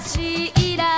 しいら